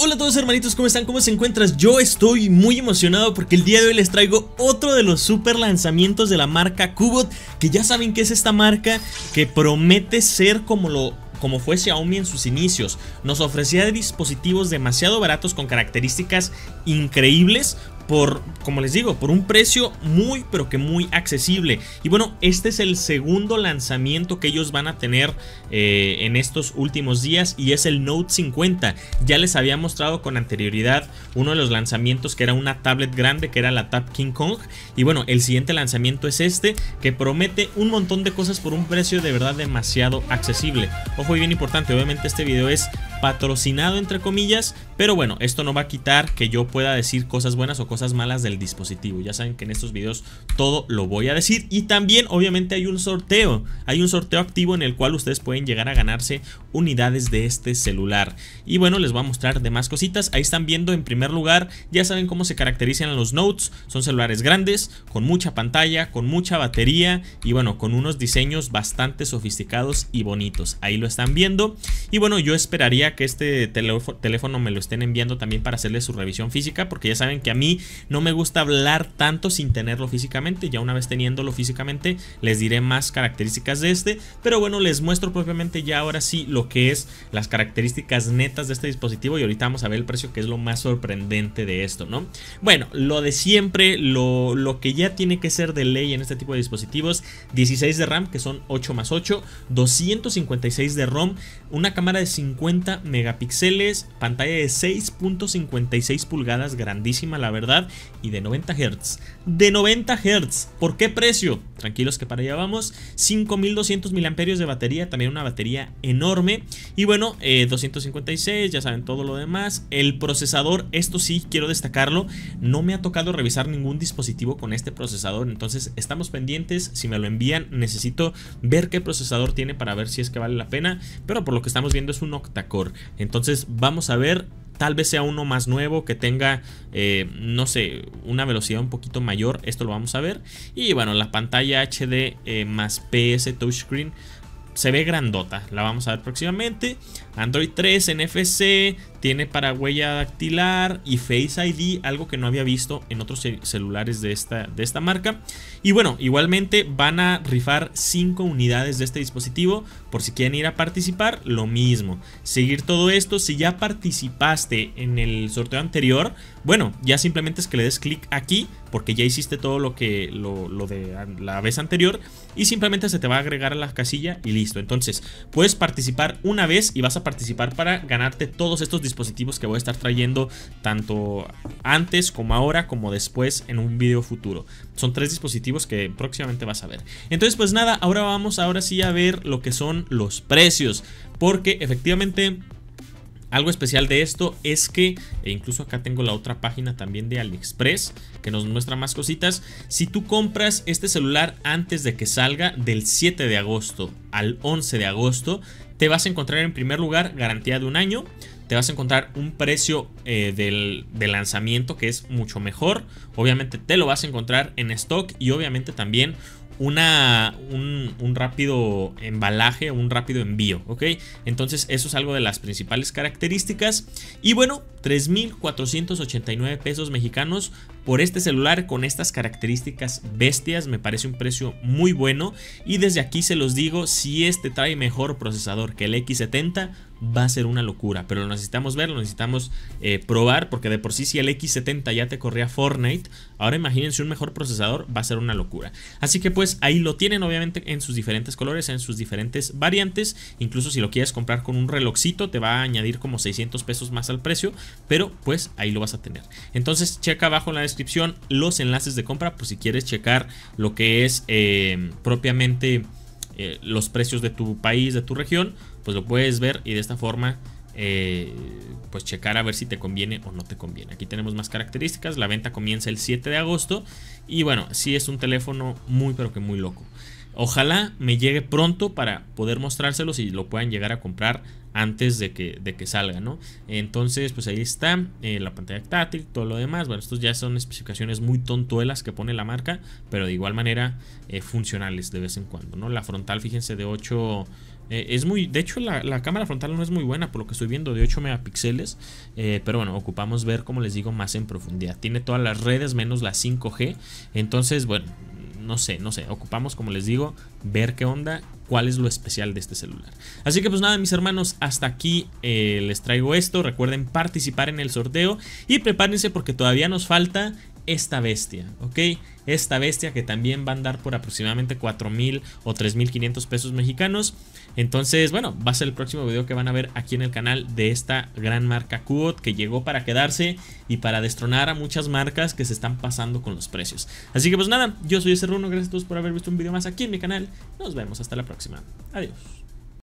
Hola a todos hermanitos, ¿cómo están? ¿Cómo se encuentras? Yo estoy muy emocionado porque el día de hoy les traigo otro de los super lanzamientos de la marca Cubot Que ya saben que es esta marca que promete ser como lo como fue Xiaomi en sus inicios. Nos ofrecía dispositivos demasiado baratos con características increíbles por, como les digo, por un precio muy pero que muy accesible. Y bueno, este es el segundo lanzamiento que ellos van a tener eh, en estos últimos días y es el Note 50. Ya les había mostrado con anterioridad uno de los lanzamientos que era una tablet grande que era la Tab King Kong. Y bueno, el siguiente lanzamiento es este que promete un montón de cosas por un precio de verdad demasiado accesible. Ojo y bien importante, obviamente este video es patrocinado entre comillas, pero bueno, esto no va a quitar que yo pueda decir cosas buenas o cosas malas del dispositivo. Ya saben que en estos videos todo lo voy a decir y también obviamente hay un sorteo, hay un sorteo activo en el cual ustedes pueden llegar a ganarse unidades de este celular. Y bueno, les voy a mostrar demás cositas. Ahí están viendo en primer lugar, ya saben cómo se caracterizan los Notes, son celulares grandes, con mucha pantalla, con mucha batería y bueno, con unos diseños bastante sofisticados y bonitos. Ahí lo están viendo y bueno, yo esperaría que este teléfono me lo estén enviando también para hacerle su revisión física, porque ya saben que a mí no me gusta hablar tanto sin tenerlo físicamente, ya una vez teniéndolo físicamente les diré más características de este, pero bueno, les muestro propiamente ya ahora sí lo que es las características netas de este dispositivo y ahorita vamos a ver el precio que es lo más sorprendente de esto, ¿no? Bueno, lo de siempre, lo, lo que ya tiene que ser de ley en este tipo de dispositivos, 16 de RAM, que son 8 más 8, 256 de ROM, una cámara de 50 megapíxeles, pantalla de 6.56 pulgadas, grandísima la verdad, y de 90 Hz. De 90 Hz, ¿por qué precio? Tranquilos que para allá vamos, 5200 mAh de batería, también una batería enorme, y bueno, 256, eh, ya saben todo lo demás. El procesador, esto sí quiero destacarlo, no me ha tocado revisar ningún dispositivo con este procesador, entonces estamos pendientes, si me lo envían necesito ver qué procesador tiene para ver si es que vale la pena, pero por lo que estamos viendo es un octa-core entonces vamos a ver, tal vez sea uno más nuevo que tenga, eh, no sé, una velocidad un poquito mayor. Esto lo vamos a ver. Y bueno, la pantalla HD eh, más PS Touchscreen se ve grandota. La vamos a ver próximamente. Android 3 NFC, tiene para huella dactilar y Face ID, algo que no había visto en otros celulares de esta, de esta marca. Y bueno, igualmente van a rifar 5 unidades de este dispositivo por si quieren ir a participar, lo mismo. Seguir todo esto, si ya participaste en el sorteo anterior, bueno, ya simplemente es que le des clic aquí porque ya hiciste todo lo que lo, lo de la vez anterior y simplemente se te va a agregar a la casilla y listo. Entonces, puedes participar una vez y vas a participar para ganarte todos estos dispositivos que voy a estar trayendo tanto antes como ahora como después en un video futuro. Son tres dispositivos que próximamente vas a ver. Entonces pues nada, ahora vamos ahora sí a ver lo que son los precios. Porque efectivamente algo especial de esto es que, e incluso acá tengo la otra página también de AliExpress que nos muestra más cositas. Si tú compras este celular antes de que salga del 7 de agosto al 11 de agosto, te vas a encontrar en primer lugar garantía de un año. Te vas a encontrar un precio eh, del, lanzamiento que es mucho mejor. Obviamente te lo vas a encontrar en stock y obviamente también una, un, rápido embalaje, un rápido envío, ¿ok? Entonces eso es algo de las principales características. Y bueno, 3.489 pesos mexicanos por este celular con estas características bestias. Me parece un precio muy bueno. Y desde aquí se los digo, si este trae mejor procesador que el X70, va a ser una locura. Pero lo necesitamos ver, lo necesitamos eh, probar, porque de por sí si el X70 ya te corría Fortnite, ahora imagínense un mejor procesador, va a ser una locura. Así que pues ahí lo tienen obviamente en sus diferentes colores, en sus diferentes variantes. Incluso si lo quieres comprar con un relojcito, te va a añadir como 600 pesos más al precio, pero pues ahí lo vas a tener. Entonces checa abajo en la descripción los enlaces de compra por si quieres checar lo que es eh, propiamente eh, los precios de tu país, de tu región, pues lo puedes ver y de esta forma eh, pues checar a ver si te conviene o no te conviene. Aquí tenemos más características, la venta comienza el 7 de agosto y bueno, sí es un teléfono muy pero que muy loco. Ojalá me llegue pronto para poder mostrárselos y lo puedan llegar a comprar antes de que, de que salga, ¿no? Entonces, pues ahí está eh, la pantalla táctil, todo lo demás. Bueno, estos ya son especificaciones muy tontuelas que pone la marca, pero de igual manera eh, funcionales de vez en cuando, ¿no? La frontal, fíjense, de 8 Eh, es muy, de hecho la, cámara frontal no es muy buena por lo que estoy viendo de 8 megapíxeles, pero bueno, ocupamos ver como les digo más en profundidad. Tiene todas las redes menos la 5G, entonces bueno, no sé, no sé, ocupamos como les digo ver qué onda, cuál es lo especial de este celular. Así que pues nada mis hermanos, hasta aquí eh, les traigo esto, recuerden participar en el sorteo y prepárense porque todavía nos falta esta bestia, ¿ok? Esta bestia que también va a andar por aproximadamente 4.000 o 3.500 pesos mexicanos. Entonces, bueno, va a ser el próximo video que van a ver aquí en el canal de esta gran marca Qbot que llegó para quedarse y para destronar a muchas marcas que se están pasando con los precios. Así que pues nada, yo soy Runo, gracias a todos por haber visto un video más aquí en mi canal. Nos vemos hasta la próxima. Adiós.